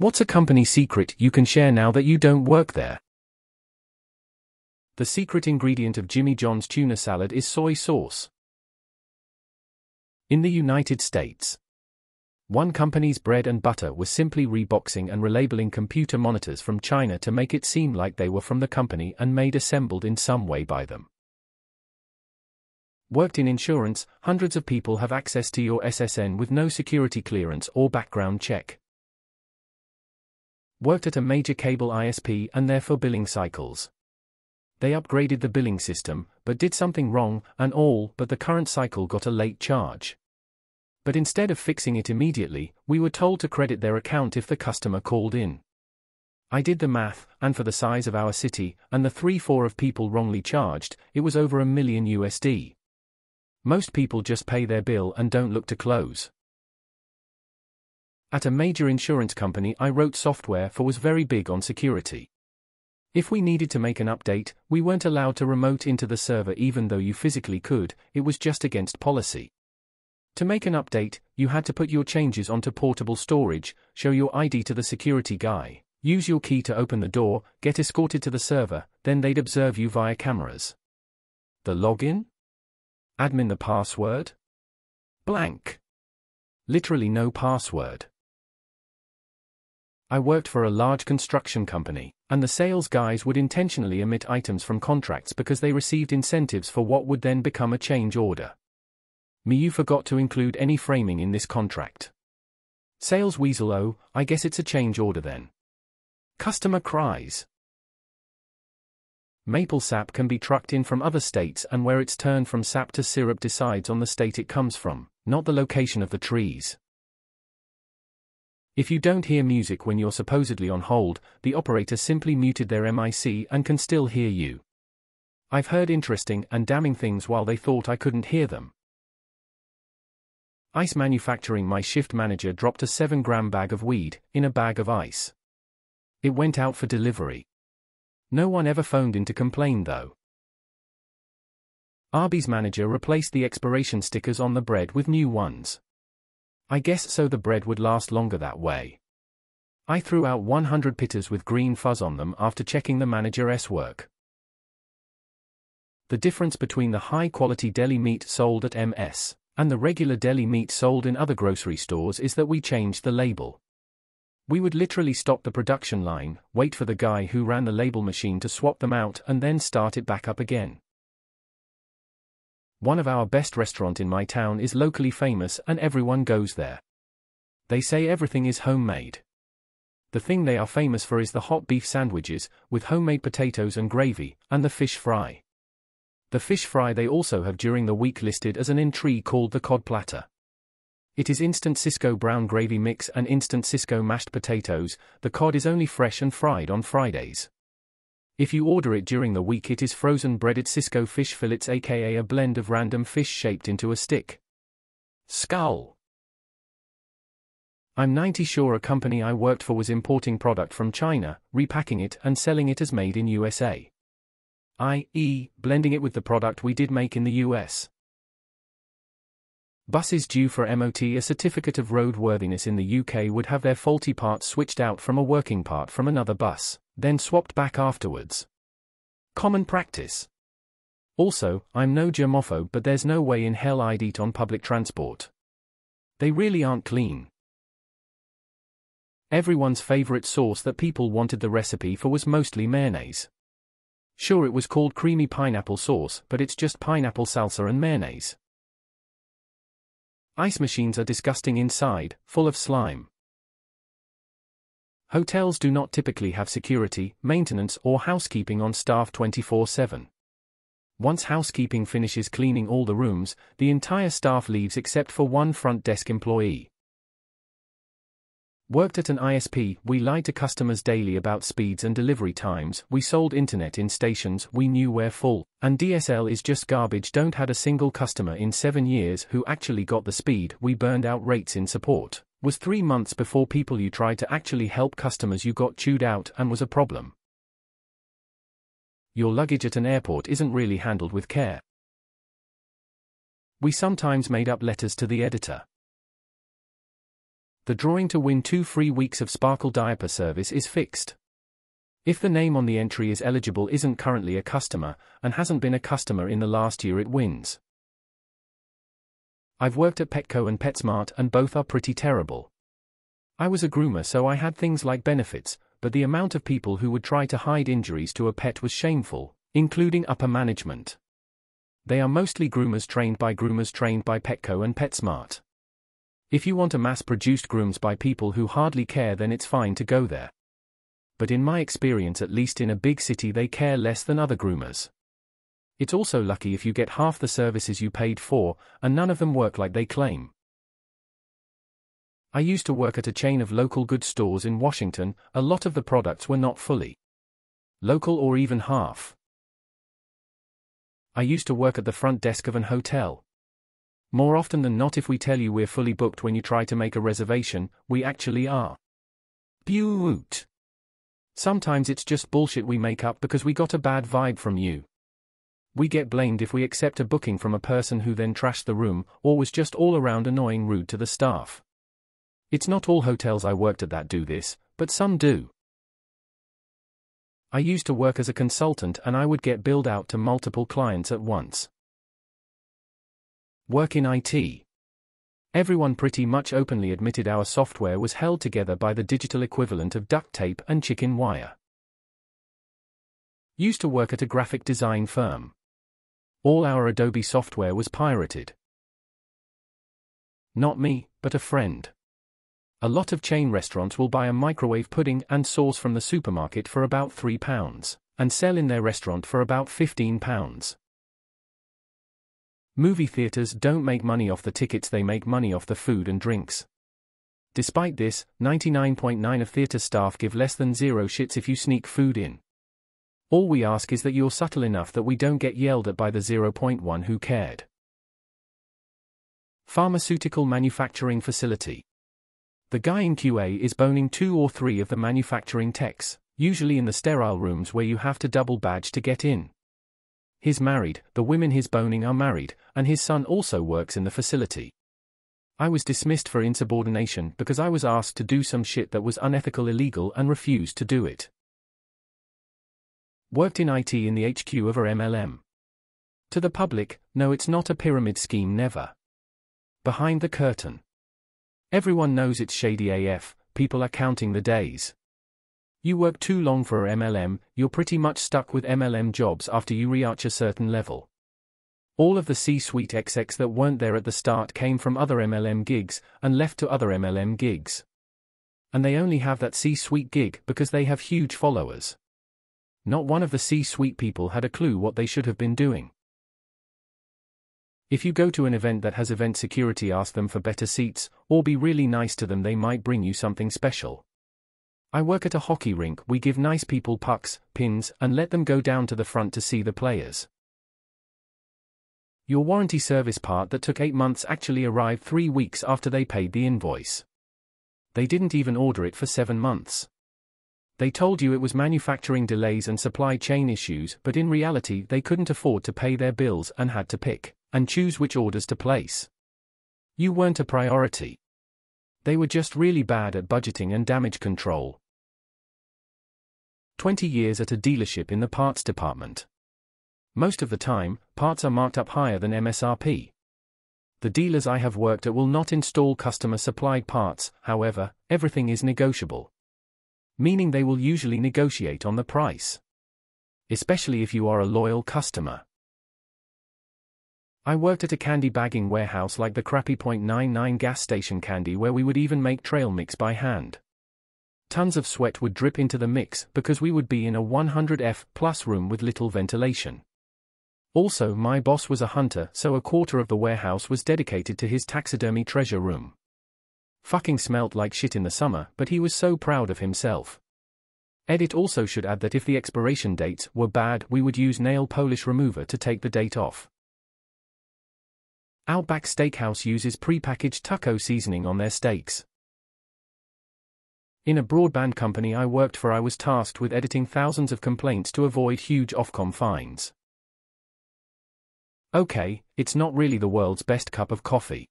What's a company secret you can share now that you don't work there? The secret ingredient of Jimmy John's tuna salad is soy sauce. In the United States, one company's bread and butter was simply reboxing and relabeling computer monitors from China to make it seem like they were from the company and made assembled in some way by them. Worked in insurance, hundreds of people have access to your SSN with no security clearance or background check. Worked at a major cable ISP and therefore billing cycles. They upgraded the billing system, but did something wrong, and all but the current cycle got a late charge. But instead of fixing it immediately, we were told to credit their account if the customer called in. I did the math, and for the size of our city, and the 3-4 of people wrongly charged, it was over a million USD. Most people just pay their bill and don't look to close. At a major insurance company I wrote software for was very big on security. If we needed to make an update, we weren't allowed to remote into the server even though you physically could, it was just against policy. To make an update, you had to put your changes onto portable storage, show your ID to the security guy, use your key to open the door, get escorted to the server, then they'd observe you via cameras. The login? Admin the password? Blank. Literally no password. I worked for a large construction company, and the sales guys would intentionally omit items from contracts because they received incentives for what would then become a change order. Me you forgot to include any framing in this contract. Sales weasel oh, I guess it's a change order then. Customer cries. Maple sap can be trucked in from other states and where it's turned from sap to syrup decides on the state it comes from, not the location of the trees. If you don't hear music when you're supposedly on hold, the operator simply muted their MIC and can still hear you. I've heard interesting and damning things while they thought I couldn't hear them. Ice manufacturing My shift manager dropped a 7 gram bag of weed in a bag of ice. It went out for delivery. No one ever phoned in to complain though. Arby's manager replaced the expiration stickers on the bread with new ones. I guess so the bread would last longer that way. I threw out 100 pitters with green fuzz on them after checking the manager's work. The difference between the high-quality deli meat sold at MS and the regular deli meat sold in other grocery stores is that we changed the label. We would literally stop the production line, wait for the guy who ran the label machine to swap them out and then start it back up again. One of our best restaurant in my town is locally famous and everyone goes there. They say everything is homemade. The thing they are famous for is the hot beef sandwiches, with homemade potatoes and gravy, and the fish fry. The fish fry they also have during the week listed as an intrigue called the cod platter. It is instant Sysco brown gravy mix and instant Sysco mashed potatoes, the cod is only fresh and fried on Fridays. If you order it during the week it is frozen breaded Sysco fish fillets aka a blend of random fish shaped into a stick. Skull. I'm 90 sure a company I worked for was importing product from China, repacking it and selling it as made in USA. I.e., blending it with the product we did make in the US. Buses due for MOT a certificate of roadworthiness in the UK would have their faulty parts switched out from a working part from another bus then swapped back afterwards. Common practice. Also, I'm no germophobe but there's no way in hell I'd eat on public transport. They really aren't clean. Everyone's favorite sauce that people wanted the recipe for was mostly mayonnaise. Sure it was called creamy pineapple sauce, but it's just pineapple salsa and mayonnaise. Ice machines are disgusting inside, full of slime. Hotels do not typically have security, maintenance, or housekeeping on staff 24 7. Once housekeeping finishes cleaning all the rooms, the entire staff leaves except for one front desk employee. Worked at an ISP, we lied to customers daily about speeds and delivery times, we sold internet in stations we knew were full, and DSL is just garbage don't had a single customer in 7 years who actually got the speed, we burned out rates in support was three months before people you tried to actually help customers you got chewed out and was a problem. Your luggage at an airport isn't really handled with care. We sometimes made up letters to the editor. The drawing to win two free weeks of Sparkle diaper service is fixed. If the name on the entry is eligible isn't currently a customer, and hasn't been a customer in the last year it wins. I've worked at Petco and PetSmart and both are pretty terrible. I was a groomer so I had things like benefits, but the amount of people who would try to hide injuries to a pet was shameful, including upper management. They are mostly groomers trained by groomers trained by Petco and PetSmart. If you want a mass-produced grooms by people who hardly care then it's fine to go there. But in my experience at least in a big city they care less than other groomers. It's also lucky if you get half the services you paid for, and none of them work like they claim. I used to work at a chain of local goods stores in Washington, a lot of the products were not fully local or even half. I used to work at the front desk of an hotel. More often than not if we tell you we're fully booked when you try to make a reservation, we actually are. Butte. Sometimes it's just bullshit we make up because we got a bad vibe from you. We get blamed if we accept a booking from a person who then trashed the room, or was just all around annoying rude to the staff. It's not all hotels I worked at that do this, but some do. I used to work as a consultant and I would get billed out to multiple clients at once. Work in IT. Everyone pretty much openly admitted our software was held together by the digital equivalent of duct tape and chicken wire. Used to work at a graphic design firm. All our Adobe software was pirated. Not me, but a friend. A lot of chain restaurants will buy a microwave pudding and sauce from the supermarket for about £3, and sell in their restaurant for about £15. Movie theaters don't make money off the tickets, they make money off the food and drinks. Despite this, 99.9 of theater staff give less than zero shits if you sneak food in. All we ask is that you're subtle enough that we don't get yelled at by the 0.1 who cared. Pharmaceutical Manufacturing Facility The guy in QA is boning two or three of the manufacturing techs, usually in the sterile rooms where you have to double badge to get in. He's married, the women he's boning are married, and his son also works in the facility. I was dismissed for insubordination because I was asked to do some shit that was unethical illegal and refused to do it. Worked in IT in the HQ of a MLM. To the public, no, it's not a pyramid scheme, never. Behind the curtain. Everyone knows it's shady AF, people are counting the days. You work too long for a MLM, you're pretty much stuck with MLM jobs after you reach a certain level. All of the C-suite execs that weren't there at the start came from other MLM gigs and left to other MLM gigs. And they only have that C-suite gig because they have huge followers. Not one of the C-suite people had a clue what they should have been doing. If you go to an event that has event security ask them for better seats, or be really nice to them they might bring you something special. I work at a hockey rink, we give nice people pucks, pins, and let them go down to the front to see the players. Your warranty service part that took 8 months actually arrived 3 weeks after they paid the invoice. They didn't even order it for 7 months. They told you it was manufacturing delays and supply chain issues, but in reality they couldn't afford to pay their bills and had to pick and choose which orders to place. You weren't a priority. They were just really bad at budgeting and damage control. 20 years at a dealership in the parts department. Most of the time, parts are marked up higher than MSRP. The dealers I have worked at will not install customer supplied parts, however, everything is negotiable meaning they will usually negotiate on the price. Especially if you are a loyal customer. I worked at a candy bagging warehouse like the crappy .99 gas station candy where we would even make trail mix by hand. Tons of sweat would drip into the mix because we would be in a 100F plus room with little ventilation. Also, my boss was a hunter, so a quarter of the warehouse was dedicated to his taxidermy treasure room. Fucking smelt like shit in the summer, but he was so proud of himself. Edit also should add that if the expiration dates were bad, we would use nail polish remover to take the date off. Outback Steakhouse uses prepackaged taco seasoning on their steaks. In a broadband company I worked for, I was tasked with editing thousands of complaints to avoid huge Ofcom fines. Okay, it's not really the world's best cup of coffee.